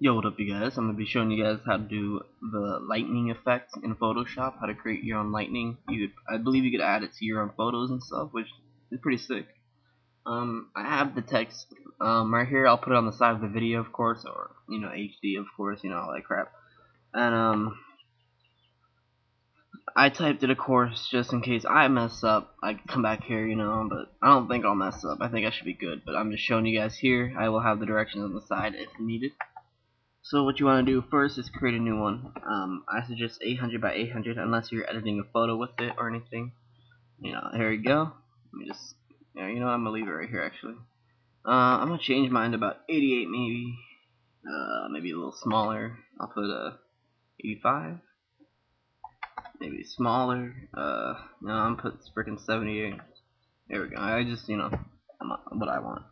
Yo, what up you guys? I'm going to be showing you guys how to do the lightning effect in Photoshop, how to create your own lightning. You, I believe you could add it to your own photos and stuff, which is pretty sick. Um, I have the text um, right here, I'll put it on the side of the video of course, or, you know, HD of course, you know, all that crap. And, um, I typed it of course, just in case I mess up, I can come back here, you know, but I don't think I'll mess up, I think I should be good, but I'm just showing you guys here, I will have the directions on the side if needed. So what you want to do first is create a new one. Um, I suggest 800 by 800 unless you're editing a photo with it or anything. You know, here we go. Let me just, yeah, you know, I'm gonna leave it right here actually. Uh, I'm gonna change mine to about 88 maybe. Uh, maybe a little smaller. I'll put a 85. Maybe smaller. Uh, no, I'm put freaking 78. There we go. I just, you know, what I want.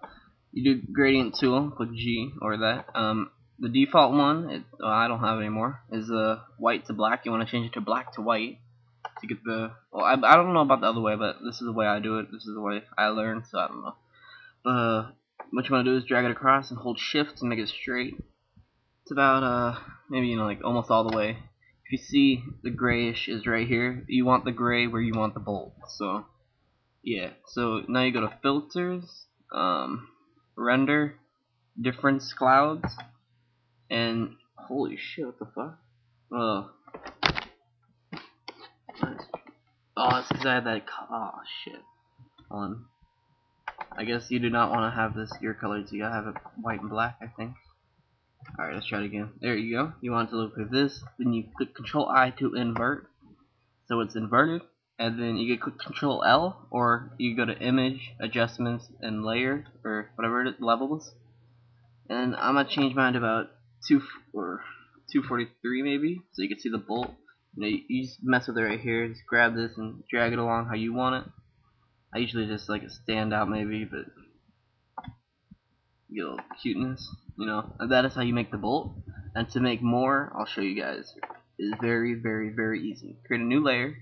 You do gradient tool, click G or that. Um, the default one, it, oh, I don't have anymore, is uh, white to black. You want to change it to black to white to get the. Well, I, I don't know about the other way, but this is the way I do it. This is the way I learned, so I don't know. Uh, what you want to do is drag it across and hold shift to make it straight. It's about uh maybe you know like almost all the way. If you see the grayish is right here, you want the gray where you want the bold. So yeah. So now you go to filters, um, render, difference clouds and holy shit, what the fuck? Oh. Nice. Oh, it's because I had that. Oh shit. On. I guess you do not want to have this your color, so you gotta have it white and black, I think. Alright, let's try it again. There you go. You want to look like this. Then you click Control I to invert. So it's inverted. And then you can click Control L, or you go to Image, Adjustments, and Layer, or whatever it is, Levels. And I'm gonna change mine to about two or 243 maybe, so you can see the bolt. You, know, you, you just mess with it right here. Just grab this and drag it along how you want it. I usually just like a standout maybe, but get a little cuteness, you know. And that is how you make the bolt. And to make more, I'll show you guys. Is very, very, very easy. Create a new layer.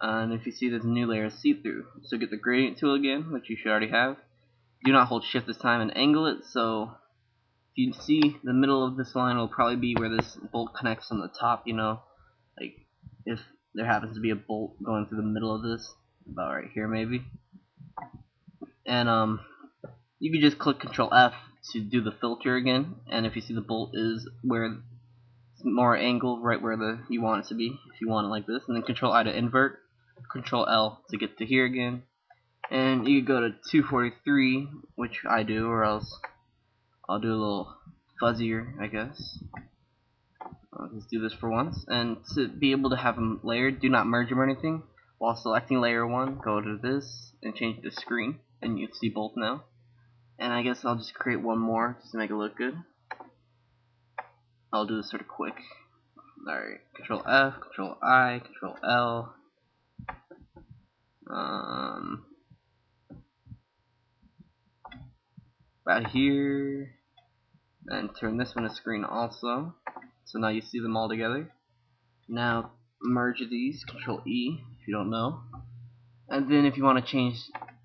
And if you see this new layer see-through. So get the gradient tool again, which you should already have. Do not hold shift this time and angle it so you see the middle of this line will probably be where this bolt connects on the top, you know, like if there happens to be a bolt going through the middle of this, about right here maybe. And um, you can just click Control F to do the filter again, and if you see the bolt is where it's more angled, right where the you want it to be, if you want it like this, and then Control I to invert, Control L to get to here again, and you can go to 243, which I do, or else I'll do a little fuzzier, I guess. let's do this for once. And to be able to have them layered, do not merge them or anything. While selecting layer 1, go to this and change the screen. And you see both now. And I guess I'll just create one more just to make it look good. I'll do this sort of quick. Alright, Control F, Control I, Control L. Um, about here and turn this one to screen also. So now you see them all together. Now merge these control E if you don't know. And then if you want to change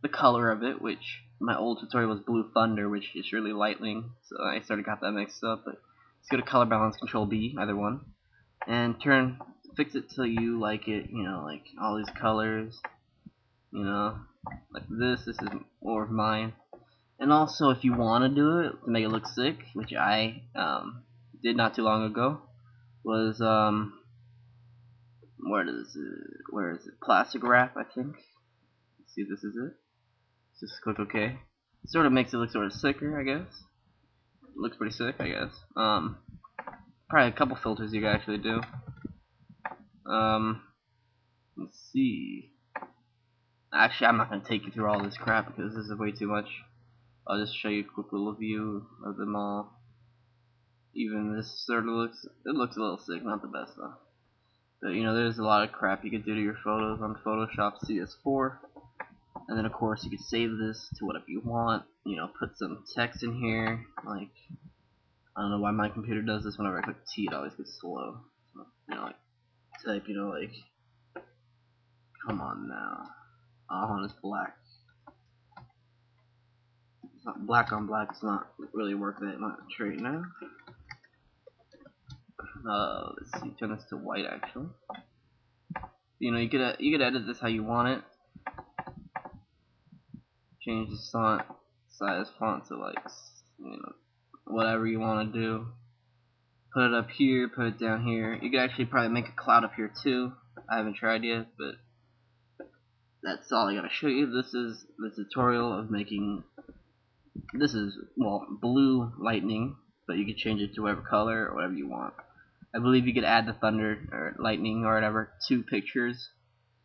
the color of it which my old tutorial was blue thunder which is really lightning so I sort of got that mixed up but let's go to color balance control B either one. And turn fix it till you like it you know like all these colors you know like this this is more of mine and also, if you want to do it to make it look sick, which I um, did not too long ago, was um, where is it? Where is it? Plastic wrap, I think. Let's see, this is it. Just click OK. It sort of makes it look sort of sicker, I guess. It looks pretty sick, I guess. Um, probably a couple filters you can actually do. Um, let's see. Actually, I'm not gonna take you through all this crap because this is way too much. I'll just show you a quick little view of them all. Even this sort of looks, it looks a little sick, not the best though. But you know, there's a lot of crap you could do to your photos on Photoshop CS4. And then of course you could save this to whatever you want. You know, put some text in here, like, I don't know why my computer does this whenever I click T, it always gets slow. So, you know, like, type, you know, like, come on now. Black It's not black on black. It's not really worth it much right now. Uh, let's see. Turn this to white actually. You know, you could you could edit this how you want it. Change the font size font to like you know whatever you want to do. Put it up here. Put it down here. You could actually probably make a cloud up here too. I haven't tried yet, but that's all I gotta show you. This is the tutorial of making. This is well blue lightning, but you can change it to whatever color or whatever you want. I believe you could add the thunder or lightning or whatever to pictures.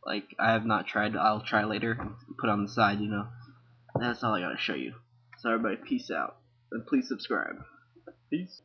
Like I have not tried. I'll try later. Put on the side, you know. That's all I gotta show you. So everybody, peace out, and please subscribe. Peace.